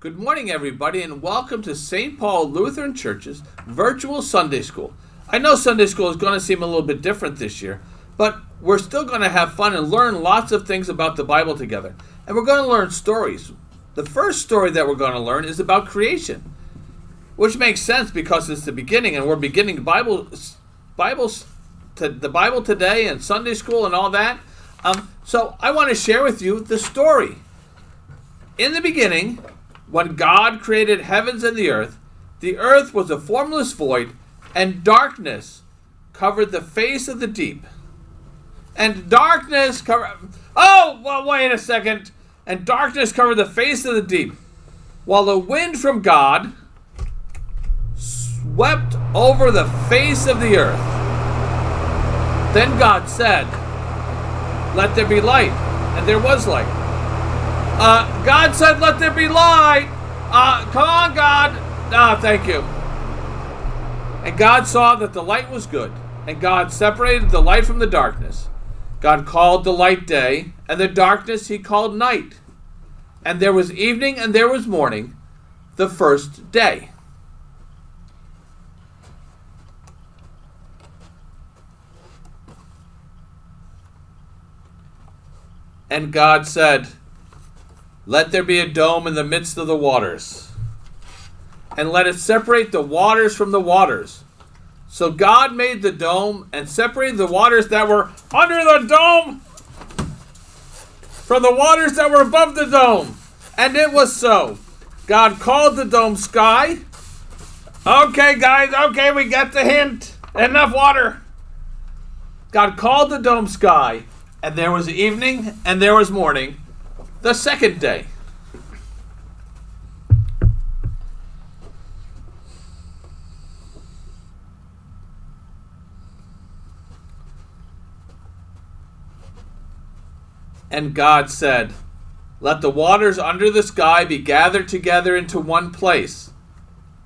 Good morning, everybody, and welcome to St. Paul Lutheran Church's virtual Sunday School. I know Sunday School is going to seem a little bit different this year, but we're still going to have fun and learn lots of things about the Bible together. And we're going to learn stories. The first story that we're going to learn is about creation, which makes sense because it's the beginning, and we're beginning Bible, Bibles, to the Bible today and Sunday School and all that. Um, so I want to share with you the story. In the beginning, when God created heavens and the earth, the earth was a formless void, and darkness covered the face of the deep. And darkness covered. Oh, well, wait a second. And darkness covered the face of the deep, while a wind from God swept over the face of the earth. Then God said, Let there be light. And there was light. Uh, God said, Let there be light. Uh, come on, God. Ah, thank you. And God saw that the light was good, and God separated the light from the darkness. God called the light day, and the darkness he called night. And there was evening and there was morning, the first day. And God said, Let there be a dome in the midst of the waters, and let it separate the waters from the waters. So God made the dome and separated the waters that were under the dome from the waters that were above the dome. And it was so. God called the dome sky. Okay, guys, okay, we got the hint. Enough water. God called the dome sky, and there was evening and there was morning, the second day. And God said, Let the waters under the sky be gathered together into one place,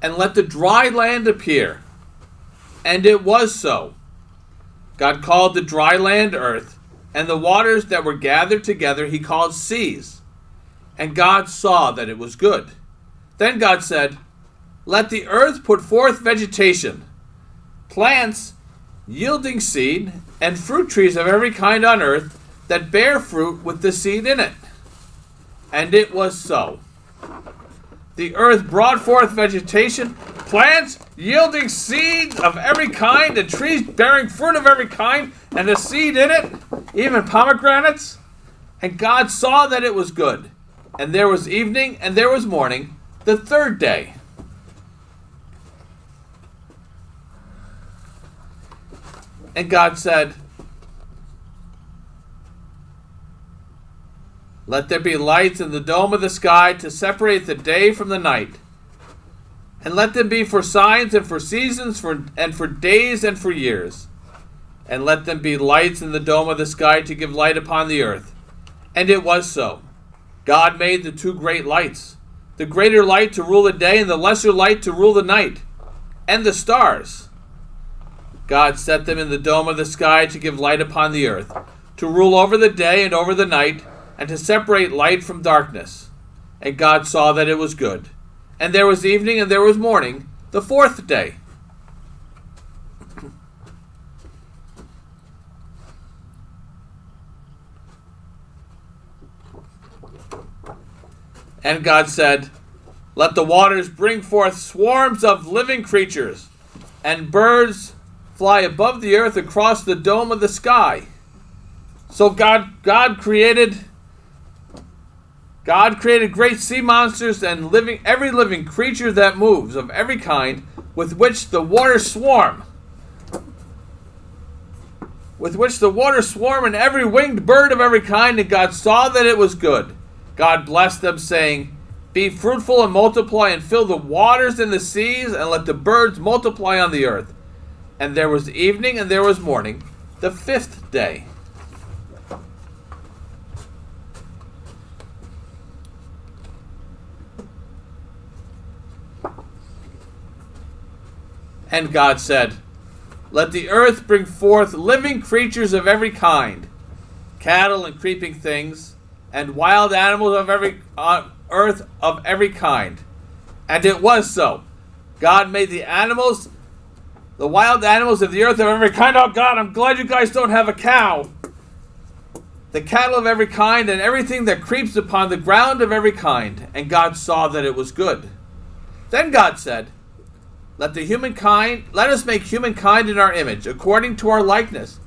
and let the dry land appear. And it was so. God called the dry land earth, and the waters that were gathered together he called seas. And God saw that it was good. Then God said, Let the earth put forth vegetation, plants yielding seed, and fruit trees of every kind on earth that bear fruit with the seed in it. And it was so. The earth brought forth vegetation, plants yielding seeds of every kind, and trees bearing fruit of every kind, and the seed in it, even pomegranates. And God saw that it was good. And there was evening, and there was morning, the third day. And God said, Let there be lights in the dome of the sky to separate the day from the night. And let them be for signs and for seasons for, and for days and for years. And let them be lights in the dome of the sky to give light upon the earth. And it was so. God made the two great lights the greater light to rule the day, and the lesser light to rule the night, and the stars. God set them in the dome of the sky to give light upon the earth, to rule over the day and over the night and to separate light from darkness. And God saw that it was good. And there was evening and there was morning, the fourth day. And God said, Let the waters bring forth swarms of living creatures, and birds fly above the earth across the dome of the sky. So God God created God created great sea monsters and living every living creature that moves of every kind, with which the waters swarm. With which the waters swarm, and every winged bird of every kind, and God saw that it was good. God blessed them, saying, Be fruitful and multiply, and fill the waters in the seas, and let the birds multiply on the earth. And there was evening and there was morning, the fifth day. And God said, Let the earth bring forth living creatures of every kind, cattle and creeping things, and wild animals of every uh, earth of every kind. And it was so. God made the animals, the wild animals of the earth of every kind. Oh, God, I'm glad you guys don't have a cow. The cattle of every kind, and everything that creeps upon the ground of every kind. And God saw that it was good. Then God said, Let the humankind, let us make humankind in our image, according to our likeness,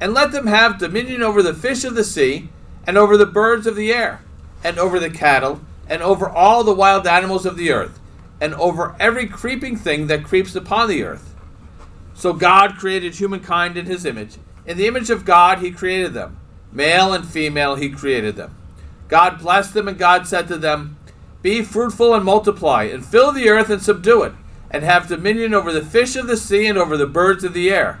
and let them have dominion over the fish of the sea, and over the birds of the air, and over the cattle, and over all the wild animals of the earth, and over every creeping thing that creeps upon the earth. So God created humankind in his image. In the image of God he created them. Male and female he created them. God blessed them, and God said to them, Be fruitful and multiply, and fill the earth and subdue it, and have dominion over the fish of the sea and over the birds of the air,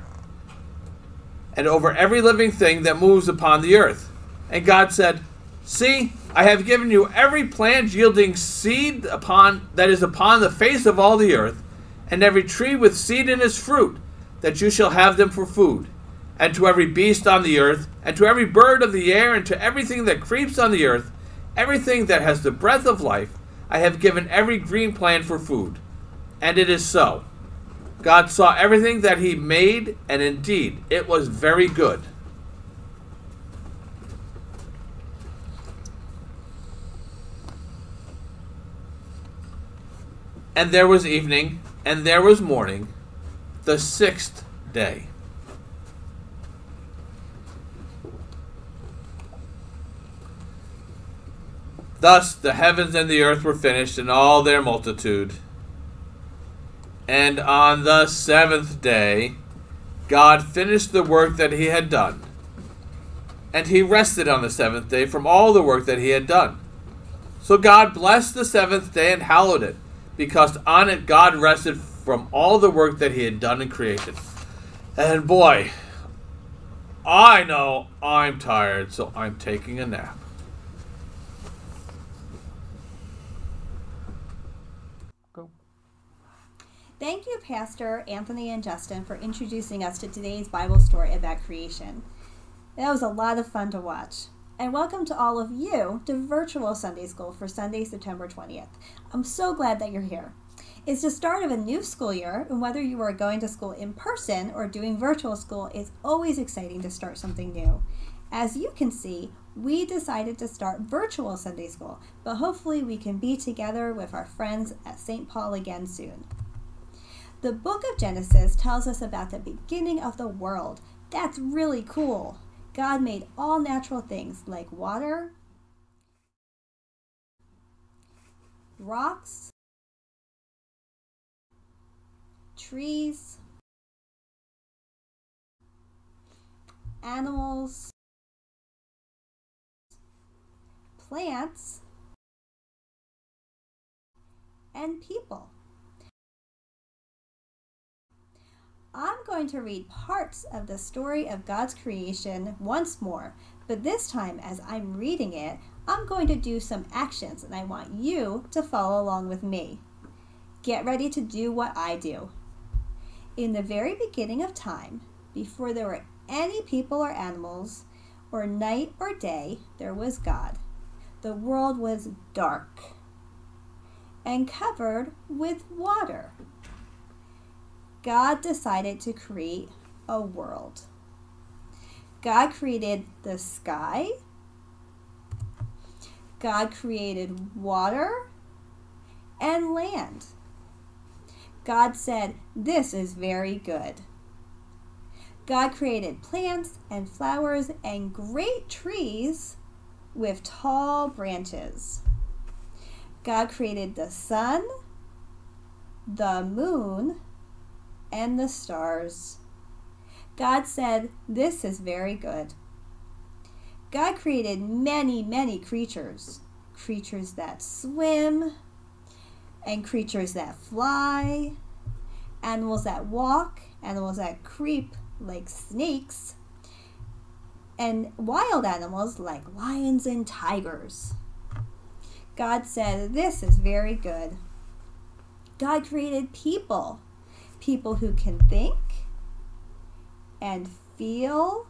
and over every living thing that moves upon the earth. And God said, See, I have given you every plant yielding seed upon that is upon the face of all the earth, and every tree with seed in its fruit, that you shall have them for food and to every beast on the earth, and to every bird of the air, and to everything that creeps on the earth, everything that has the breath of life, I have given every green plant for food. And it is so. God saw everything that he made, and indeed it was very good. And there was evening, and there was morning, the sixth day. Thus the heavens and the earth were finished, and all their multitude. And on the seventh day, God finished the work that he had done. And he rested on the seventh day from all the work that he had done. So God blessed the seventh day and hallowed it, because on it God rested from all the work that he had done in creation. And boy, I know I'm tired, so I'm taking a nap. Go. Thank you, Pastor Anthony and Justin, for introducing us to today's Bible story about creation. That was a lot of fun to watch. And welcome to all of you to Virtual Sunday School for Sunday, September 20th. I'm so glad that you're here. It's the start of a new school year, and whether you are going to school in person or doing virtual school, it's always exciting to start something new. As you can see, we decided to start virtual Sunday school, but hopefully we can be together with our friends at St. Paul again soon. The book of Genesis tells us about the beginning of the world. That's really cool. God made all natural things like water, rocks, trees, animals, plants, and people. I'm going to read parts of the story of God's creation once more, but this time as I'm reading it, I'm going to do some actions and I want you to follow along with me. Get ready to do what I do. In the very beginning of time, before there were any people or animals, or night or day, there was God. The world was dark and covered with water. God decided to create a world. God created the sky. God created water and land. God said, This is very good. God created plants and flowers and great trees with tall branches. God created the sun, the moon, and the stars. God said, This is very good. God created many, many creatures creatures that swim, and creatures that fly, animals that walk, animals that creep like snakes, and wild animals like lions and tigers. God said, This is very good. God created people people who can think and feel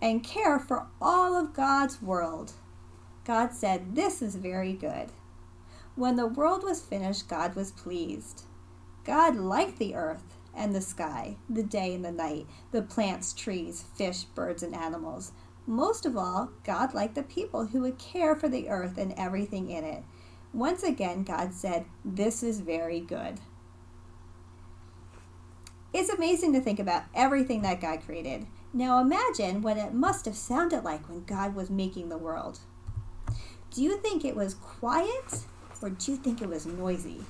and care for all of God's world. God said, This is very good. When the world was finished, God was pleased. God liked the earth and the sky, the day and the night, the plants, trees, fish, birds, and animals. Most of all, God liked the people who would care for the earth and everything in it. Once again, God said, This is very good. It's amazing to think about everything that God created. Now imagine what it must have sounded like when God was making the world. Do you think it was quiet or do you think it was noisy?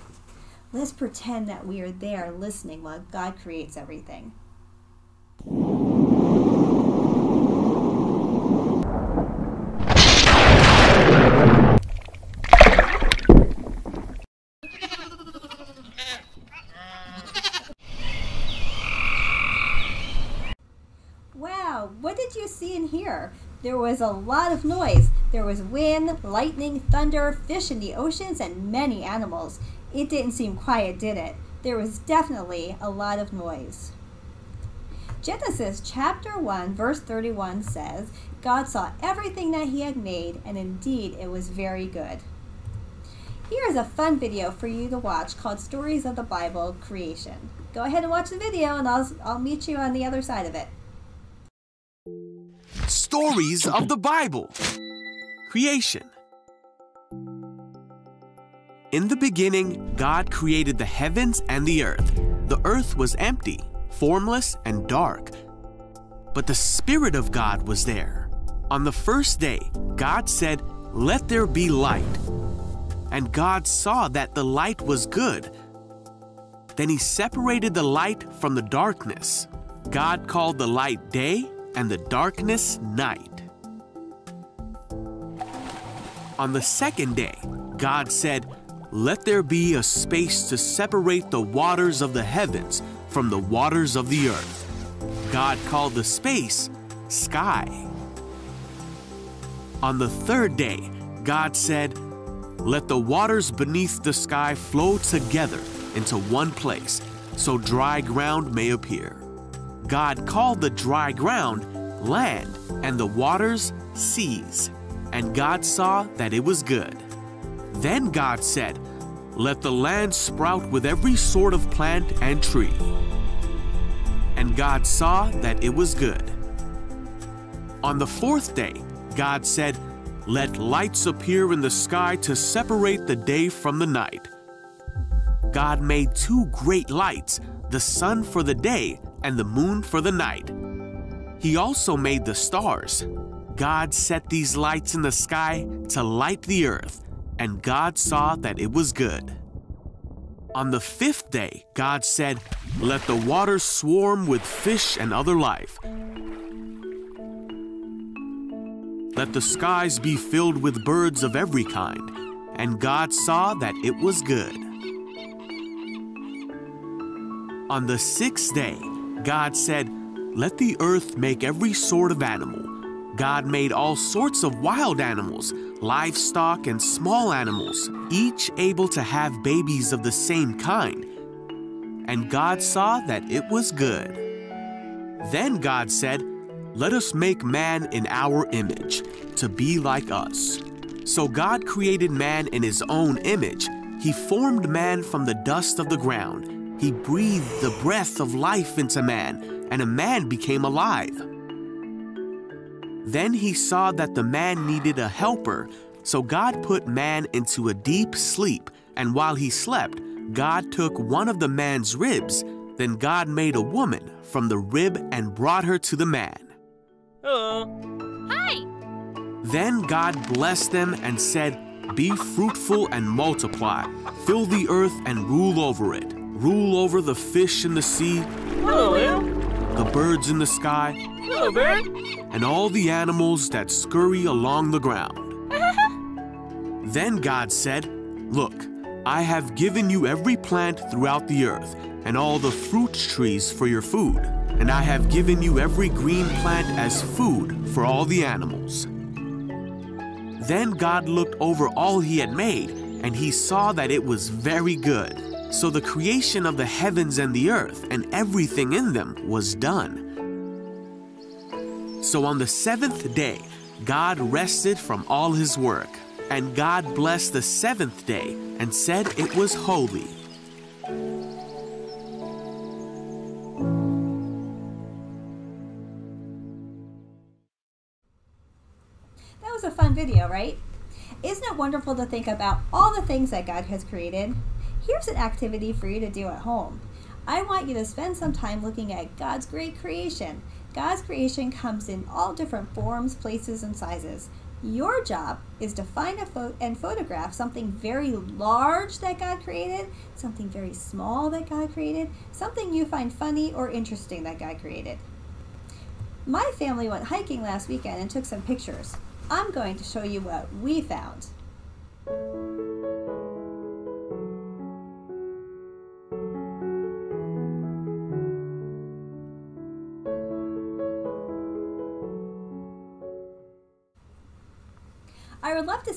Let's pretend that we are there listening while God creates everything. Wow, what did you see and hear? There was a lot of noise. There was wind, lightning, thunder, fish in the oceans, and many animals. It didn't seem quiet, did it? There was definitely a lot of noise. Genesis chapter 1, verse 31 says, God saw everything that he had made, and indeed it was very good. Here is a fun video for you to watch called Stories of the Bible Creation. Go ahead and watch the video, and I'll, I'll meet you on the other side of it. Stories of the Bible Creation In the beginning, God created the heavens and the earth. The earth was empty, formless, and dark. But the Spirit of God was there. On the first day, God said, Let there be light. And God saw that the light was good. Then he separated the light from the darkness. God called the light day and the darkness night. On the second day, God said, Let there be a space to separate the waters of the heavens from the waters of the earth. God called the space sky. On the third day, God said, Let the waters beneath the sky flow together into one place, so dry ground may appear. God called the dry ground land and the waters seas. And God saw that it was good. Then God said, Let the land sprout with every sort of plant and tree. And God saw that it was good. On the fourth day, God said, Let lights appear in the sky to separate the day from the night. God made two great lights, the sun for the day and the moon for the night. He also made the stars. God set these lights in the sky to light the earth, and God saw that it was good. On the fifth day, God said, Let the waters swarm with fish and other life. Let the skies be filled with birds of every kind. And God saw that it was good. On the sixth day, God said, Let the earth make every sort of animal. God made all sorts of wild animals, livestock, and small animals, each able to have babies of the same kind. And God saw that it was good. Then God said, Let us make man in our image, to be like us. So God created man in his own image. He formed man from the dust of the ground. He breathed the breath of life into man, and a man became alive. Then he saw that the man needed a helper, so God put man into a deep sleep, and while he slept, God took one of the man's ribs. Then God made a woman from the rib and brought her to the man. Hello. Hi. Then God blessed them and said, Be fruitful and multiply, fill the earth and rule over it. Rule over the fish in the sea, Hello, Lamb. the birds in the sky, Hello, Bird. and all the animals that scurry along the ground. then God said, Look, I have given you every plant throughout the earth, and all the fruit trees for your food, and I have given you every green plant as food for all the animals. Then God looked over all he had made, and he saw that it was very good. So the creation of the heavens and the earth and everything in them was done. So on the seventh day, God rested from all his work, and God blessed the seventh day and said it was holy. That was a fun video, right? Isn't it wonderful to think about all the things that God has created? Here's an activity for you to do at home. I want you to spend some time looking at God's great creation. God's creation comes in all different forms, places, and sizes. Your job is to find a pho- and photograph something very large that God created, something very small that God created, something you find funny or interesting that God created. My family went hiking last weekend and took some pictures. I'm going to show you what we found.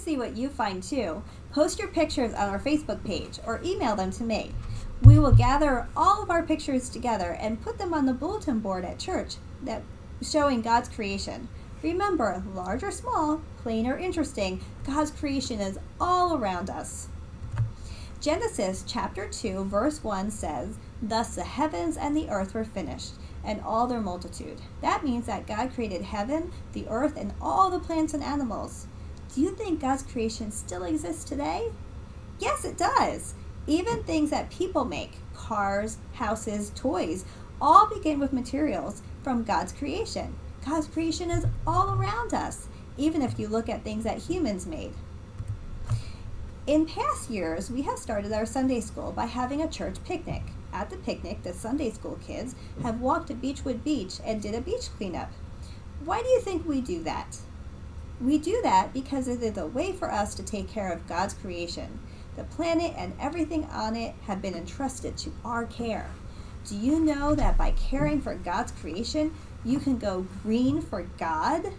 See what you find too. Post your pictures on our Facebook page or email them to me. We will gather all of our pictures together and put them on the bulletin board at church that showing God's creation. Remember, large or small, plain or interesting, God's creation is all around us. Genesis chapter 2 verse 1 says, "Thus the heavens and the earth were finished, and all their multitude." That means that God created heaven, the earth, and all the plants and animals. Do you think God's creation still exists today? Yes, it does. Even things that people make, cars, houses, toys, all begin with materials from God's creation. God's creation is all around us, even if you look at things that humans made. In past years, we have started our Sunday school by having a church picnic. At the picnic, the Sunday school kids have walked to Beachwood Beach and did a beach cleanup. Why do you think we do that? We do that because it is a way for us to take care of God's creation. The planet and everything on it have been entrusted to our care. Do you know that by caring for God's creation, you can go green for God?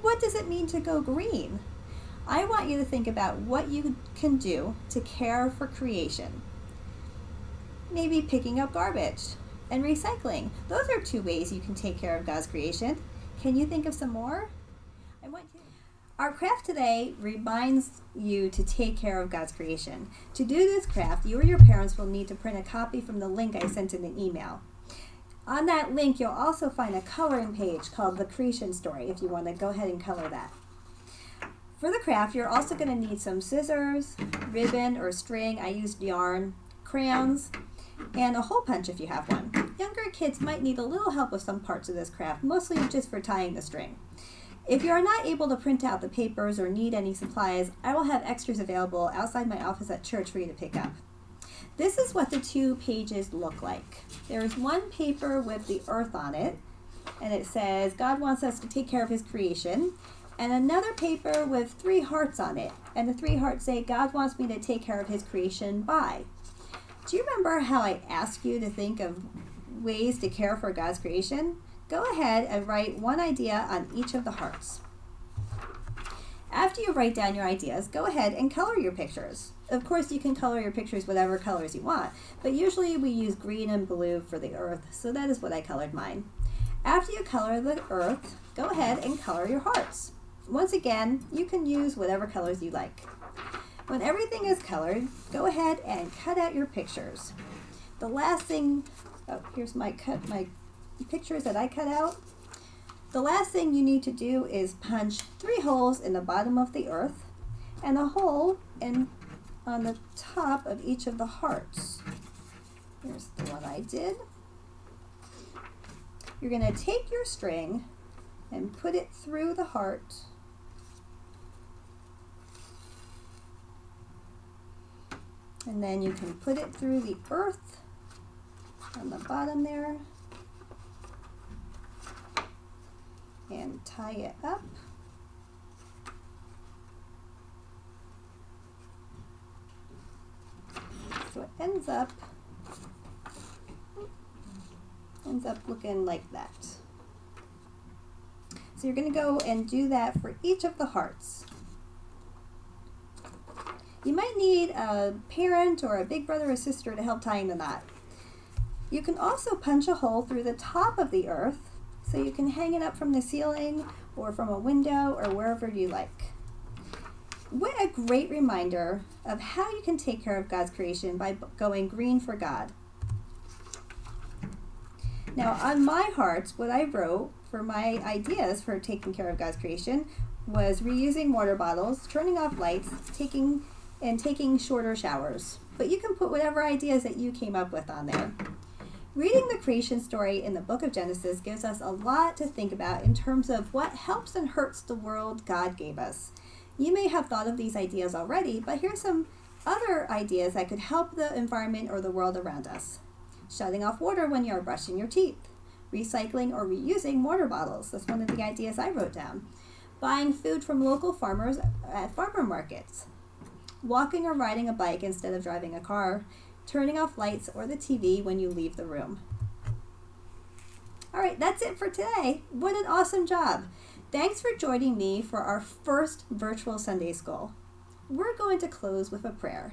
What does it mean to go green? I want you to think about what you can do to care for creation. Maybe picking up garbage and recycling. Those are two ways you can take care of God's creation. Can you think of some more? Our craft today reminds you to take care of God's creation. To do this craft, you or your parents will need to print a copy from the link I sent in an email. On that link, you'll also find a coloring page called The Creation Story if you want to go ahead and color that. For the craft, you're also going to need some scissors, ribbon or string. I used yarn, crayons, and a hole punch if you have one. Younger kids might need a little help with some parts of this craft, mostly just for tying the string. If you are not able to print out the papers or need any supplies, I will have extras available outside my office at church for you to pick up. This is what the two pages look like. There is one paper with the earth on it, and it says God wants us to take care of his creation, and another paper with three hearts on it, and the three hearts say God wants me to take care of his creation by. Do you remember how I asked you to think of ways to care for God's creation? Go ahead and write one idea on each of the hearts. After you write down your ideas, go ahead and color your pictures. Of course, you can color your pictures whatever colors you want, but usually we use green and blue for the earth, so that is what I colored mine. After you color the earth, go ahead and color your hearts. Once again, you can use whatever colors you like. When everything is colored, go ahead and cut out your pictures. The last thing, oh, here's my cut, my pictures that I cut out. The last thing you need to do is punch three holes in the bottom of the earth and a hole in on the top of each of the hearts. Here's the one I did. You're going to take your string and put it through the heart. And then you can put it through the earth on the bottom there and tie it up. So it ends up ends up looking like that. So you're going to go and do that for each of the hearts. You might need a parent or a big brother or sister to help tying the knot. You can also punch a hole through the top of the earth so you can hang it up from the ceiling or from a window or wherever you like. What a great reminder of how you can take care of God's creation by going green for God. Now, on my heart, what I wrote for my ideas for taking care of God's creation was reusing water bottles, turning off lights, taking and taking shorter showers. But you can put whatever ideas that you came up with on there. Reading the creation story in the book of Genesis gives us a lot to think about in terms of what helps and hurts the world God gave us. You may have thought of these ideas already, but here's some other ideas that could help the environment or the world around us. Shutting off water when you're brushing your teeth, recycling or reusing water bottles. That's one of the ideas I wrote down. Buying food from local farmers at farmer markets. Walking or riding a bike instead of driving a car. Turning off lights or the TV when you leave the room. All right, that's it for today. What an awesome job! Thanks for joining me for our first virtual Sunday school. We're going to close with a prayer.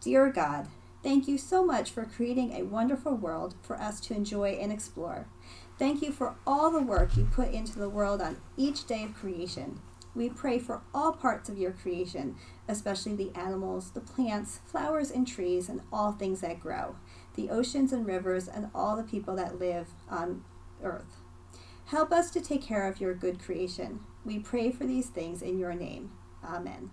Dear God, thank you so much for creating a wonderful world for us to enjoy and explore. Thank you for all the work you put into the world on each day of creation. We pray for all parts of your creation, especially the animals, the plants, flowers, and trees, and all things that grow, the oceans and rivers, and all the people that live on earth. Help us to take care of your good creation. We pray for these things in your name. Amen.